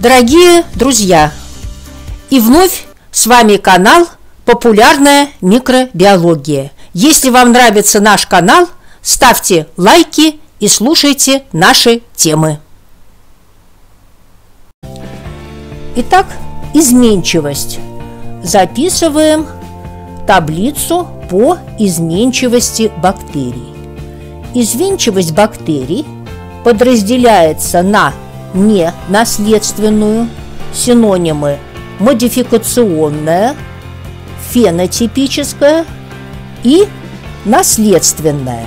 Дорогие друзья, и вновь с вами канал «Популярная микробиология». Если вам нравится наш канал, ставьте лайки и слушайте наши темы. Итак, изменчивость. Записываем таблицу по изменчивости бактерий. Изменчивость бактерий подразделяется на ненаследственную, синонимы модификационная, фенотипическая и наследственная.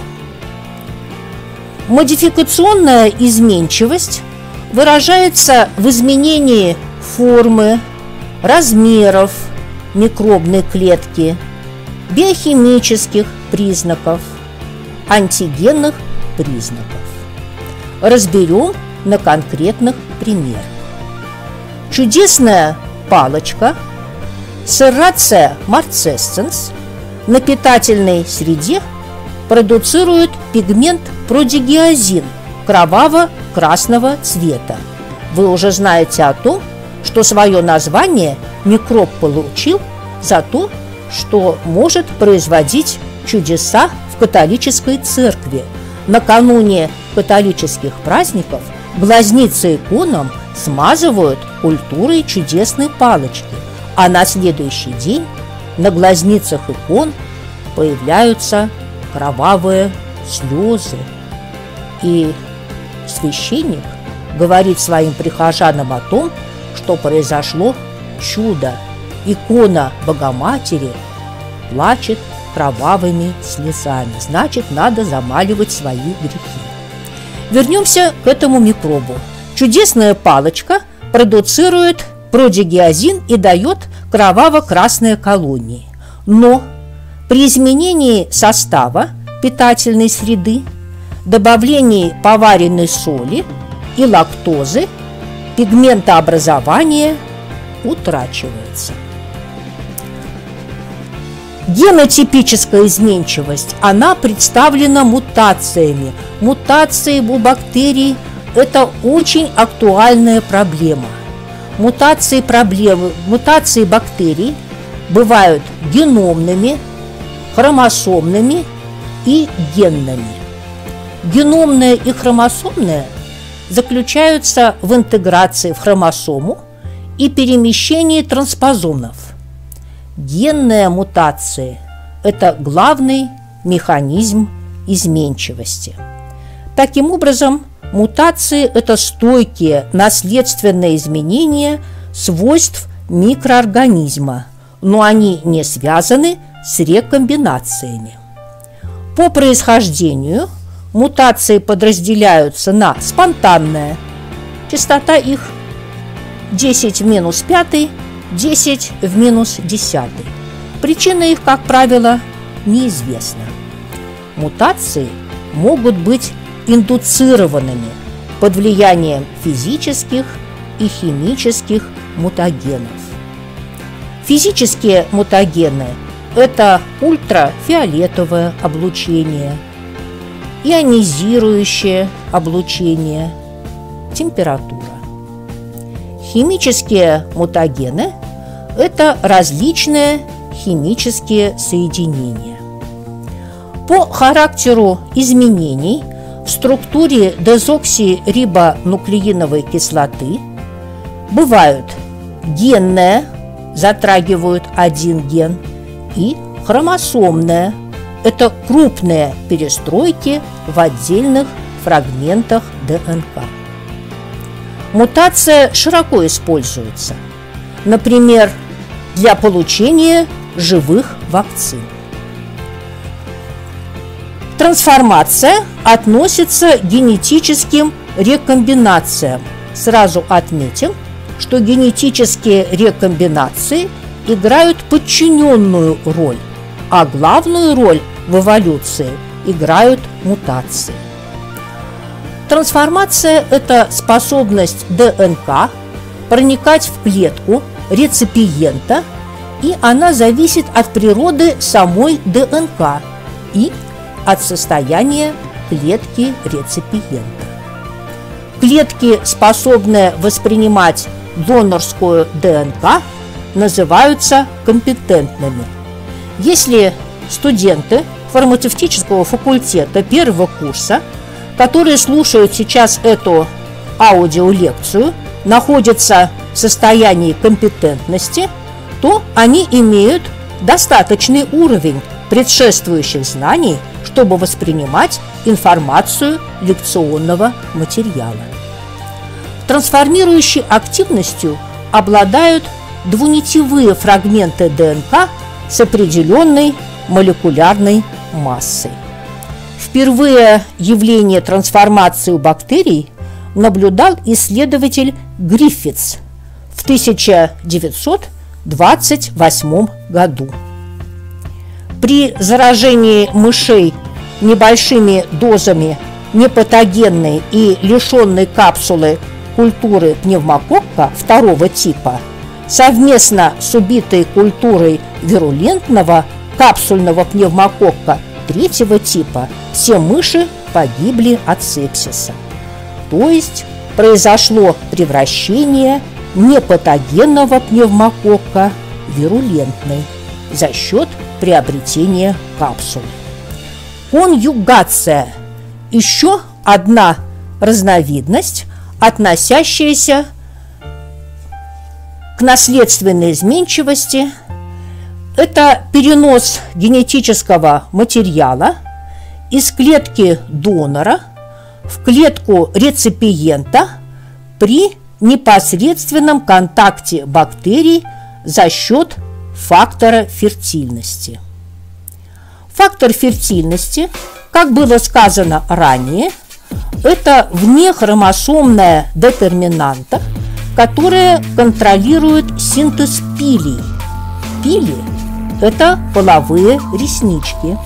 Модификационная изменчивость выражается в изменении формы, размеров микробной клетки, биохимических признаков, антигенных признаков. Разберем на конкретных примерах. Чудесная палочка Serratia marcescens на питательной среде продуцирует пигмент продигиазин кроваво-красного цвета. Вы уже знаете о том, что свое название микроб получил за то, что может производить чудеса в католической церкви. Накануне католических праздников глазницы иконам смазывают культурой чудесной палочки, а на следующий день на глазницах икон появляются кровавые слезы. И священник говорит своим прихожанам о том, что произошло чудо. Икона Богоматери плачет кровавыми слезами. Значит, надо замаливать свои грехи. Вернемся к этому микробу. Чудесная палочка продуцирует продигиазин и дает кроваво-красные колонии. Но при изменении состава питательной среды, добавлении поваренной соли и лактозы пигментообразование утрачивается. Генотипическая изменчивость, она представлена мутациями. Мутации у бактерий – это очень актуальная проблема. Мутации, проблемы, мутации бактерий бывают геномными, хромосомными и генными. Геномная и хромосомная заключаются в интеграции в хромосому и перемещении транспозонов – Генная мутация – это главный механизм изменчивости. Таким образом, мутации – это стойкие наследственные изменения свойств микроорганизма, но они не связаны с рекомбинациями. По происхожденению мутации подразделяются на спонтанная, частота их 10 в минус 5 10 в минус 10. Причина их, как правило, неизвестна. Мутации могут быть индуцированными под влиянием физических и химических мутагенов. Физические мутагены – это ультрафиолетовое облучение, ионизирующее облучение, температура. Химические мутагены это различные химические соединения. По характеру изменений в структуре дезоксирибонуклеиновой кислоты бывают генная, затрагивают один ген, и хромосомная, это крупные перестройки в отдельных фрагментах ДНК. Мутация широко используется. Например, для получения живых вакцин. Трансформация относится к генетическим рекомбинациям. Сразу отметим, что генетические рекомбинации играют подчиненную роль, а главную роль в эволюции играют мутации. Трансформация – это способность ДНК проникать в клетку – реципиента, и она зависит от природы самой ДНК и от состояния клетки реципиента. Клетки, способные воспринимать донорскую ДНК, называются компетентными. Если студенты фармацевтического факультета первого курса, которые слушают сейчас эту аудиолекцию, находятся в состоянии компетентности, то они имеют достаточный уровень предшествующих знаний, чтобы воспринимать информацию лекционного материала. Трансформирующей активностью обладают двунитевые фрагменты ДНК с определенной молекулярной массой. Впервые явление трансформации у бактерий наблюдал исследователь Гриффитс в 1928 году. При заражении мышей небольшими дозами непатогенной и лишенной капсулы культуры пневмококка второго типа совместно с убитой культурой вирулентного капсульного пневмококка третьего типа все мыши погибли от сепсиса. То есть произошло превращение непатогенного пневмококка в вирулентный за счет приобретения капсул. Конъюгация – еще одна разновидность, относящаяся к наследственной изменчивости. Это перенос генетического материала из клетки донора в клетку реципиента при непосредственном контакте бактерий за счет фактора фертильности. Фактор фертильности, как было сказано ранее, это внехромосомная детерминанта, которая контролирует синтез пилий. Пили – это половые реснички.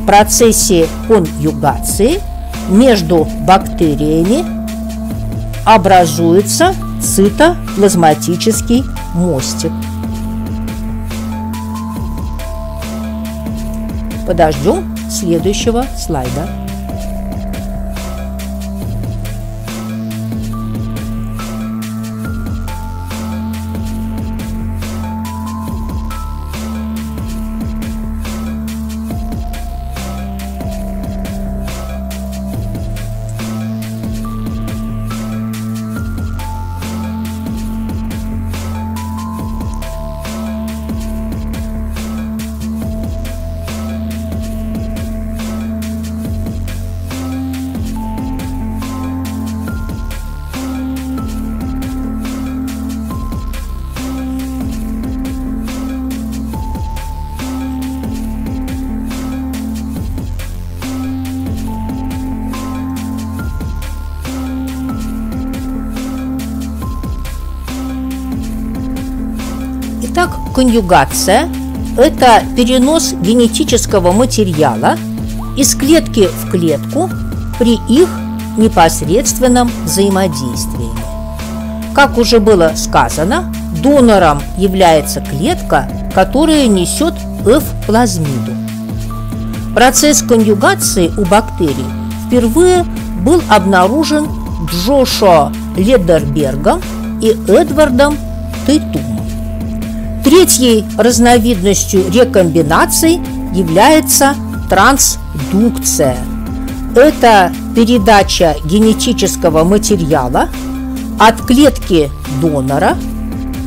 В процессе конъюгации между бактериями образуется цитоплазматический мостик – Подождем следующего слайда. Итак, конъюгация – это перенос генетического материала из клетки в клетку при их непосредственном взаимодействии. Как уже было сказано, донором является клетка, которая несет F-плазмиду. Процесс конъюгации у бактерий впервые был обнаружен Джошуа Ледербергом и Эдвардом Тейтумом. Третьей разновидностью рекомбинаций является трансдукция. Это передача генетического материала от клетки донора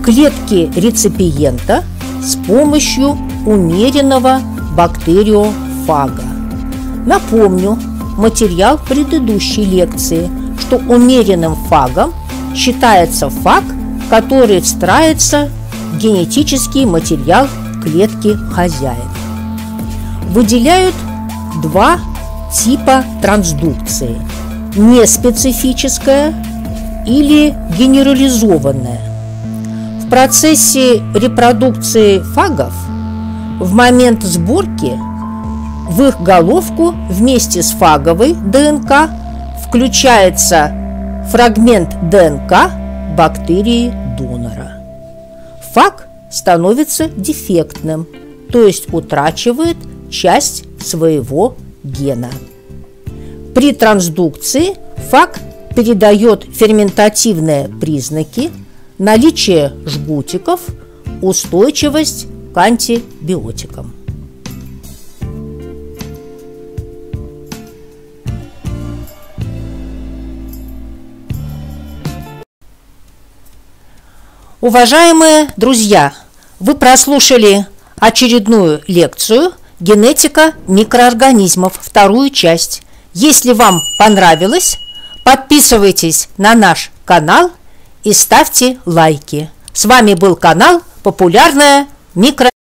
к клетке реципиента с помощью умеренного бактериофага. Напомню материал предыдущей лекции, что умеренным фагом считается фаг, который встраивается генетический материал клетки хозяина. Выделяют два типа трансдукции – неспецифическая или генерализованная. В процессе репродукции фагов в момент сборки в их головку вместе с фаговой ДНК включается фрагмент ДНК бактерии донора фак становится дефектным, то есть утрачивает часть своего гена. При трансдукции фак передает ферментативные признаки, наличие жгутиков, устойчивость к антибиотикам. Уважаемые друзья, вы прослушали очередную лекцию «Генетика микроорганизмов», вторую часть. Если вам понравилось, подписывайтесь на наш канал и ставьте лайки. С вами был канал «Популярная микро